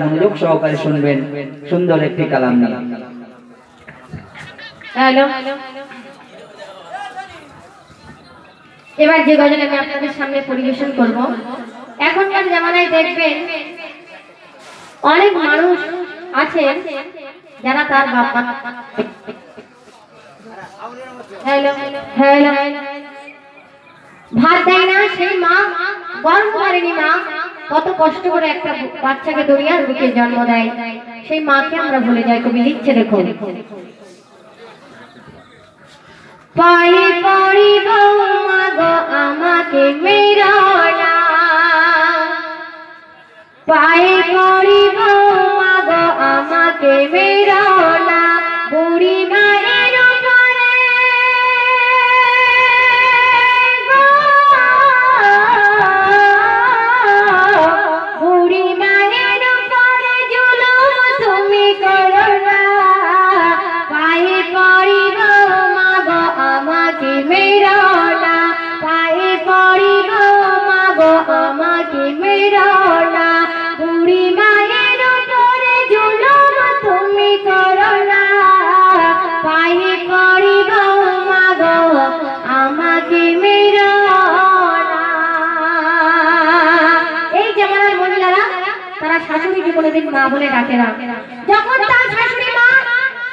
মনোযোগ সহকারে শুনবেন, সুন্দর একটি কালাম এবার যে গজল আমি আপনাদের সামনে পরিবেশন করব। এখনকার জামানায় দেখবেন অনেক মানুষ আছেন যারা তার বাবা ভাত দেয় না, সেই মা গর্ব করেনি মা। কত কষ্ট করে একটা বাচ্চাকে দুনিয়ার বুকে জন্ম দেয়। সেই মাকে আমরা ভুলে যাই, কবি লিখছে দেখো পায়ে গো, আমাকে মেরনা বলে কোনোদিন মা বলে ডাকে না। যখন তার শাশুড়ি মা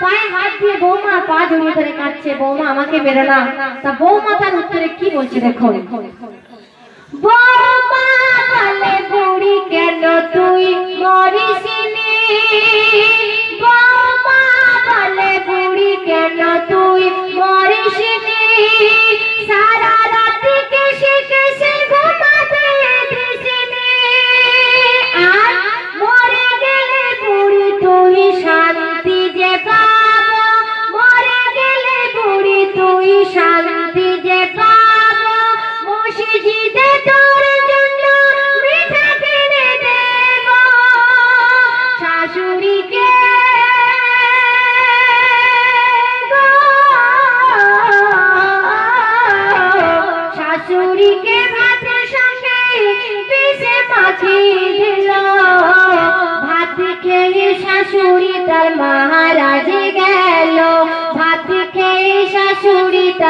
পায়ে হাত দিয়ে বৌমা পা জড়িয়ে ধরে কাঁদছে, বৌমা আমাকে বেরো না। তা বৌমা তার উত্তরে কি বলছে দেখো। বৌমা বলে, বুড়ি কেন তুই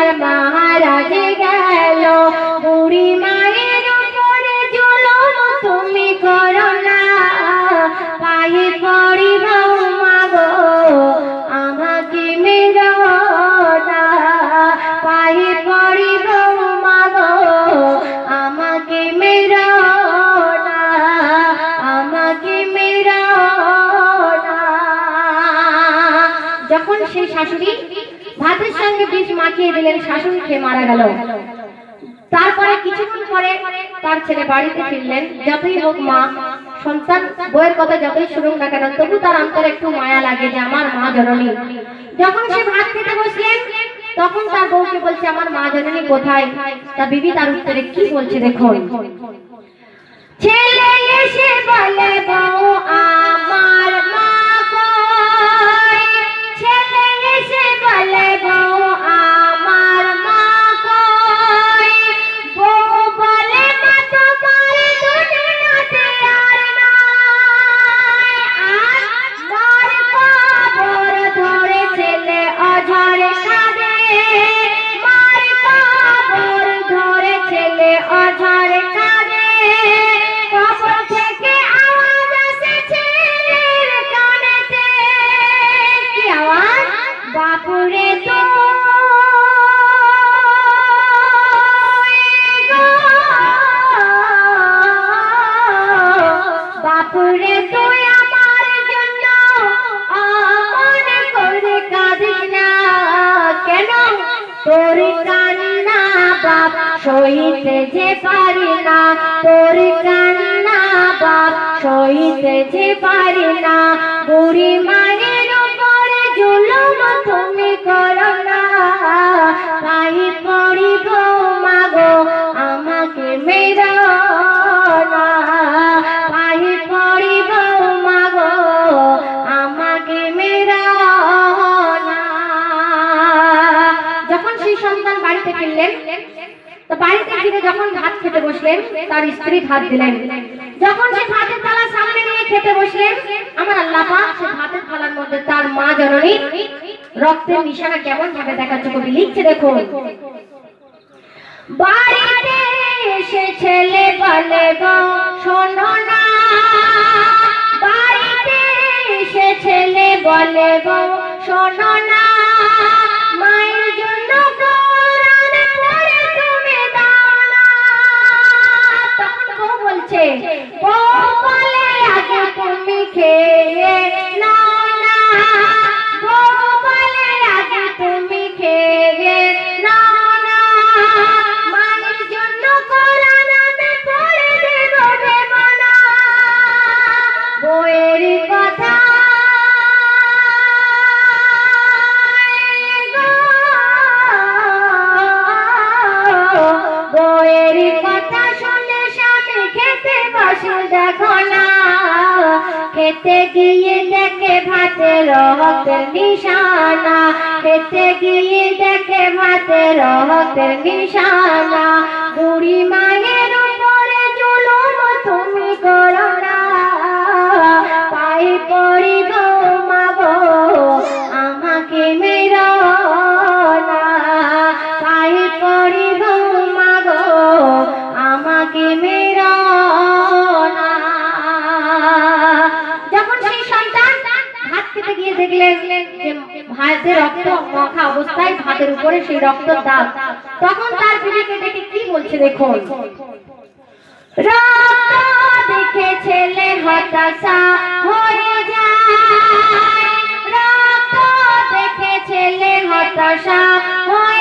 তার মহারাজে গেল। মায়ের তুমি করো না। পায়ে পড়িব মাগো আমাকে মেরো না। পায়ে মাগো আমাকে মেরো আমাকে মেরো যখন সেই শাশুড়ি মাখিয়ে দিলেন, শাশুড়ি খেয়ে মারা গেল। তারপরে কিছুক্ষণ পরে তার ছেলে বাড়িতে ফিরলেন। যতই হোক মা, সন্তান বইয়ের কথা যতই শুনুক না কেন, তবু তার অন্তরে একটু মায়া লাগে যে আমার মা জননী। যখন সে ভাত খেতে বসলেন, তখন তার বউকে বলছে, আমার মা জননী কোথায়? তা বিবি তার উত্তরে, কি বলছে দেখুন। ছেলে সহিতে যে পারি না, তোর কান্না বাপ সহিতে যে পারি না। বুড়ি মায়ের উপরে জুলুম তুমি করো না। পাই পড়িব মাগো, আমাকে মেরো না। পাই পড়িব মাগো, আমাকে মেরো না। যখন সেই সন্তান বাড়িতে ফিরলেন তো বাড়িতে ফিরে যখন ভাত খেতে বসলেন, তার স্ত্রী ভাত দিলেন। যখন সে ভাতের থালা সামনে নিয়ে খেতে বসলেন, আমার আল্লাহ পাক সে ভাতের থালার মধ্যে তার মা জননী রক্তের নিশানা কেমন ভাবে দেখাচ্ছে কবি লিখছে দেখুন। বাড়িতে এসে ছেলে বলে, গো, শোনো না। বাড়িতে এসে ছেলে বলে, গো, শোনো না। বইয়ের কথা শুনে স্বামী খেতে বসে, দেখো না। খেতে গিয়ে দেখে ভাতে রহতের নিশানা। খেতে গিয়ে দেখে ভাতে রহতের নিশানা। বুড়ি মায়ের দেখলেন যে ভাতের রক্ত মাখা অবস্থায় ভাতের উপরে সেই রক্ত দাগ। তখন তার বিবিকে দেখে কি বলছে দেখুন? রক্ত দেখে ছেলে হতাশা হয়ে যায়। রক্ত দেখে ছেলে হতাশা হয়ে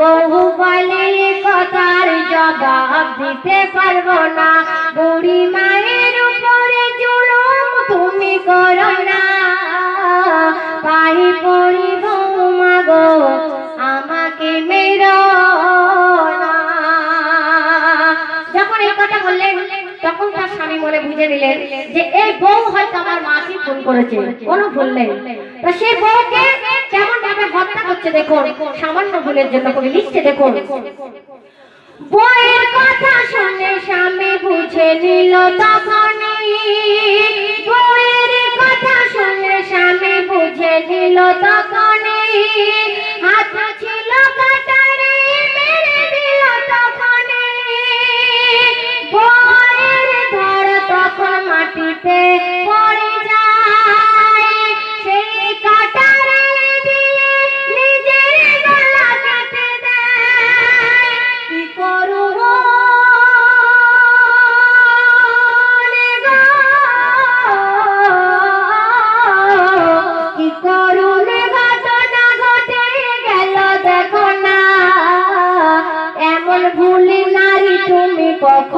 বহু বলে কথার জবাব দিতে পারব না। বুড়ি মায়ের উপরে জুলুম তুমি করো না। পাই পড়ি বৌমা গো আমাকে মেরো যখন এই কথা বললেন, তখন তার স্বামী মনে বুঝে নিলেন যে, এই বউ হয়তো আমার মাকে ফোন করেছে, কোনো ভুল নেই। তা সেই বউকে করছে দেখুন, সামান্য ভুলের জন্য কবি লিখছে, দেখুন। বইয়ের কথা শুনে স্বামী বুঝে নিল তখনই। বইয়ের কথা শুনে স্বামী বুঝে নিল তখনই।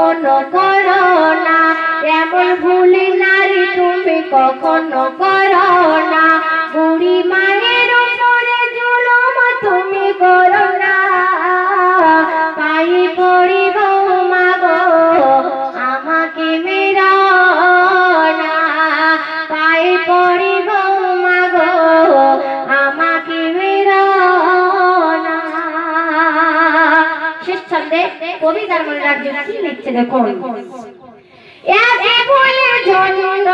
কখনো করো না। এমন ভুলি নারী তুমি কখনো করো না। বুড়ি মায়ের কি লিখছে দেখুন। এক জন্য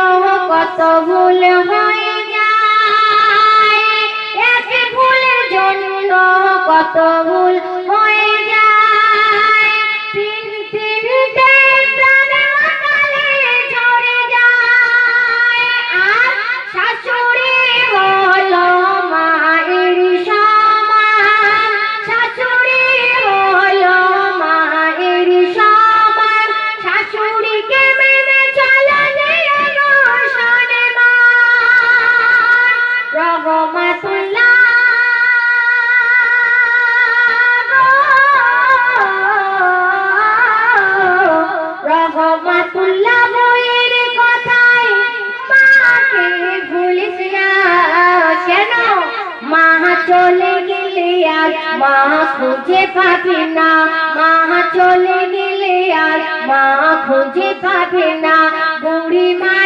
কত ভুল হয়ে যায় এক ভুলের জন্য কত ভুল খুঁজে পাবে না। মা চলে গেলে আর মা খুঁজে পাবে না। বুড়ি মায়ের